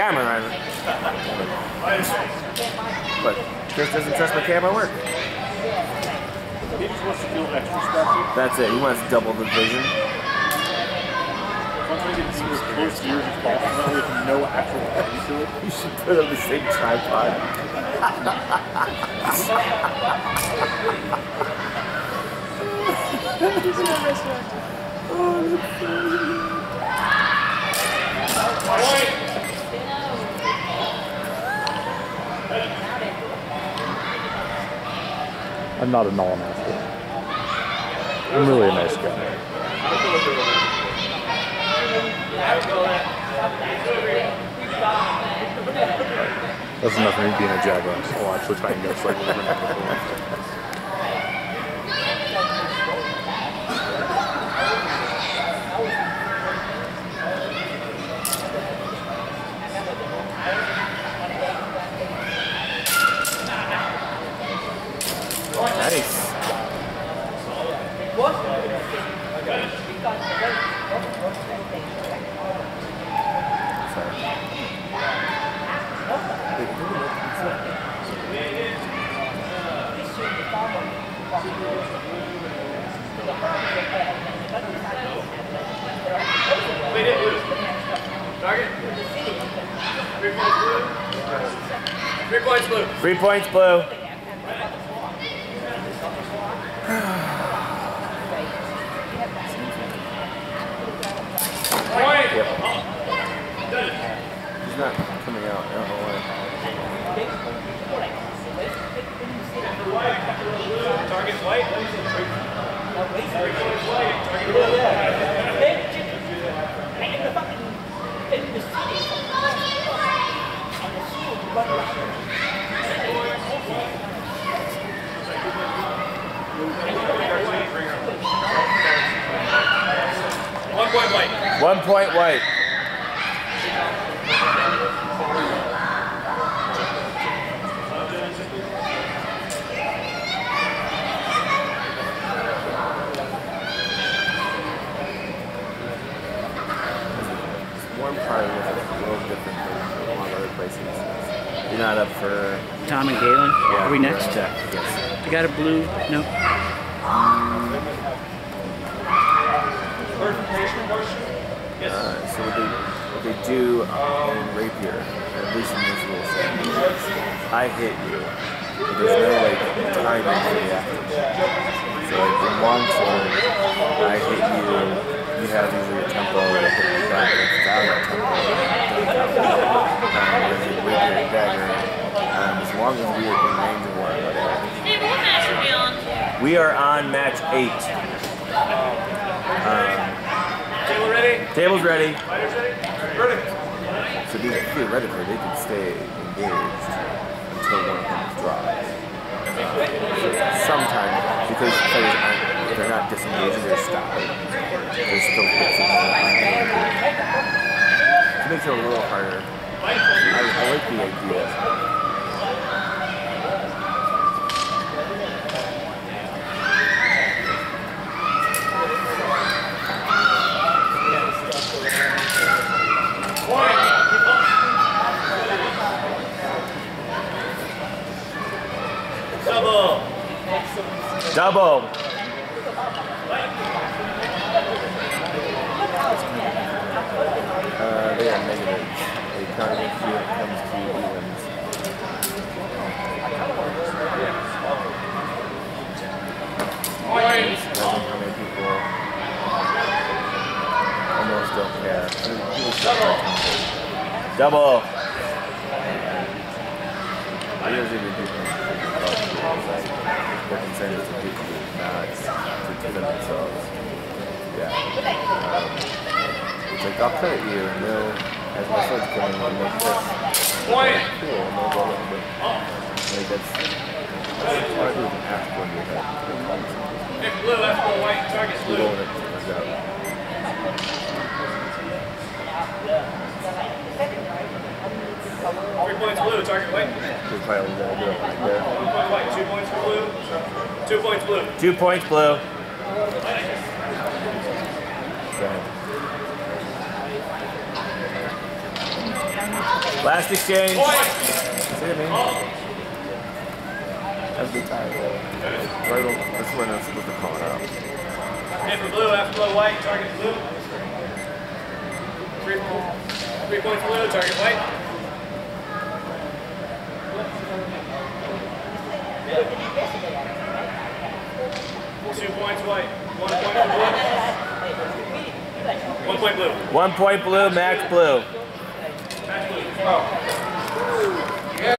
camera on. But Chris doesn't trust my camera work. He just wants to feel extra special. That's it. He wants double the vision. Once I get to as close to yours as possible, with no actual body to it. You should put on the same tripod. Oh, I'm not a null master. I'm really a nice guy. That's enough for me being a jackass. I'll actually try and go slightly different. Nice. Three points blue. Three points blue. Yep. He's not coming out. I don't know why. Target white. Three white. Target blue. One point white. One point white. Warm part of it is a little different than a lot of other places. You're not up for. Tom and Galen. Yeah, Are we you're next? up- Yes. You got a blue? No. Clarification question? Yes. Uh, so what they, what they do in rapier, at least in this rule set, is I hit you, but there's no like timing for the action. So like in long sword, I hit you, you have usually a tempo that hit me back that's without a tempo. Um, whereas in rapier dagger, um, as long as we are in range of one another. Hey, what match are we on? We are on match eight. Table ready? Table's ready. Fighters ready? Ready. So these theoretically they can stay engaged until one of them drops. Sometimes because players aren't if they're not disengaging, they're stopping. They're still fixing It makes it a little harder. I, I like the idea. Double. Double. Uh, they are negatives. They count against you when it comes to evens. Point. How many people almost don't care. I mean, people still care. Double. I usually do things about like incentives to people not to defend themselves. Yeah. Um, it's like I'll credit you and they'll as my coming in like this. Point. Cool, no problem. But like that's that's hard to even ask when you have Pick blue, that's for white. Target you blue. go and it comes out. Three points blue. Target white. We're probably gonna do it right there. One point white. Two points blue. Two points blue. Two points blue. Last exchange. Point. See you, man. Every time. Right on. That's when I'm supposed to call it out. For blue, after blue, white, target blue. Three, three points blue, target white. Two points white, one point blue. One point blue. One point blue, max blue. Blue.